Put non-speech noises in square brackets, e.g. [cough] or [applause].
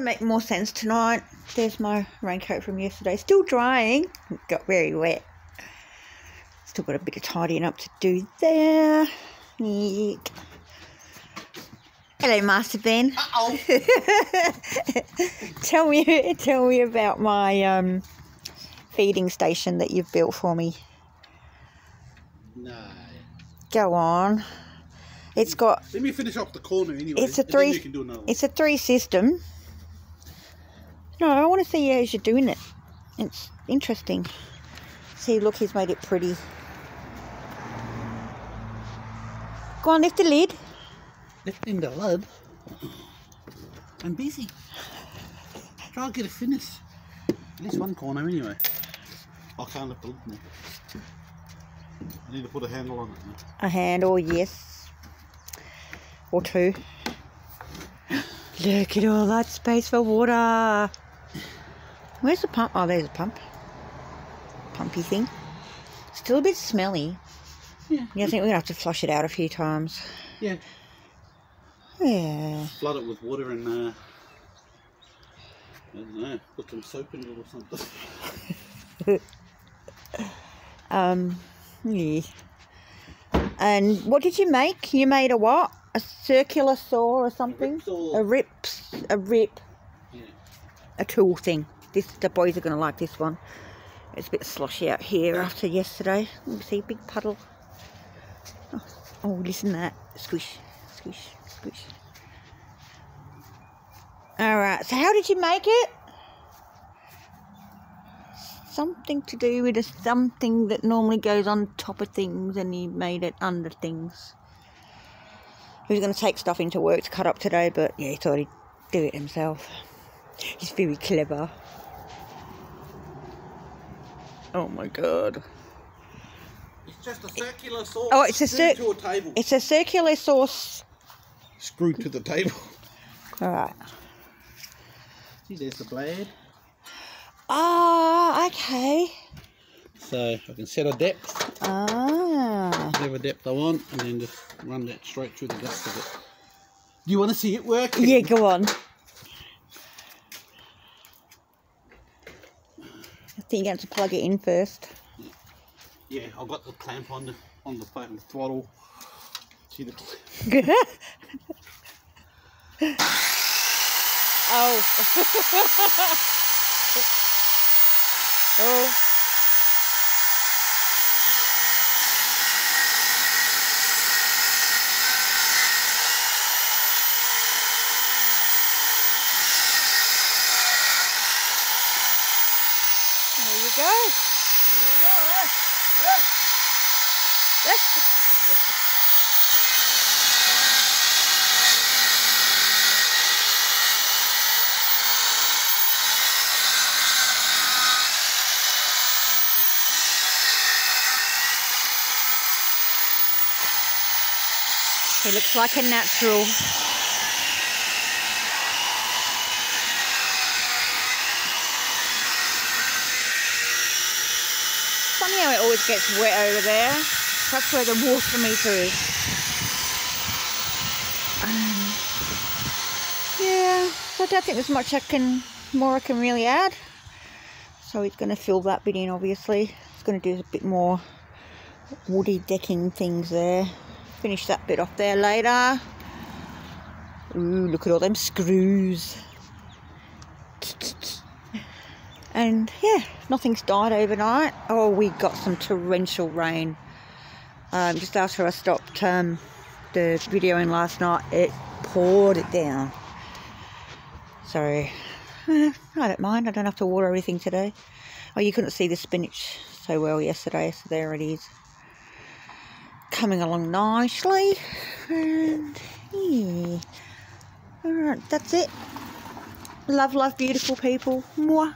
Make more sense tonight. There's my raincoat from yesterday. Still drying. Got very wet. Still got a bit of tidying up to do there. Hello, Master Ben. Uh-oh. [laughs] tell me, tell me about my um, feeding station that you've built for me. no. Go on. It's got Let me finish off the corner anyway. It's a three- you can do another one. It's a three system. No, I want to see you as you're doing it. It's interesting. See, look, he's made it pretty. Go on, lift the lid. Lifting the lid. I'm busy. Try and get it finished. At least one corner anyway. I can't lift the lid now. I need to put a handle on it now. A handle, yes. Or two. Look at all that space for water. Where's the pump? Oh, there's a pump. Pumpy thing. Still a bit smelly. Yeah. Yeah, I think we're going to have to flush it out a few times. Yeah. Yeah. Flood it with water and uh, I don't know, put some soap in it or something. [laughs] Um, yeah. And what did you make? You made a what? A circular saw or something? rip saw. A rip, a rip, Yeah. a tool thing. This the boys are gonna like this one. It's a bit sloshy out here after yesterday. You see, a big puddle. Oh, oh, listen to that squish, squish, squish. All right. So how did you make it? Something to do with a something that normally goes on top of things, and he made it under things. He was going to take stuff into work to cut up today, but yeah, he thought he'd do it himself. He's very clever. Oh my god. It's just a circular saw. Oh, it's a screwed to a table. It's a circular sauce. screwed to the table. [laughs] Alright. See, there's the blade. Ah, okay. So I can set a depth, Ah. whatever depth I want, and then just run that straight through the guts of it. Do you want to see it work? Yeah, go on. Think you have to plug it in first. Yeah, I've got the clamp on the on the fucking throttle. See the [laughs] oh. [laughs] oh. There you go. There you go. He looks like a natural. Funny how it always gets wet over there. That's where the water meter is. Um, yeah, so I don't think there's much I can more I can really add. So he's going to fill that bit in, obviously. He's going to do a bit more woody decking things there. Finish that bit off there later. Ooh, look at all them screws. And yeah, nothing's died overnight. Oh, we got some torrential rain. Um, just after I stopped um, the videoing last night, it poured it down. So eh, I don't mind. I don't have to water everything today. Oh, you couldn't see the spinach so well yesterday, so there it is. Coming along nicely. And yeah. Alright, that's it. Love, love, beautiful people. Mwah.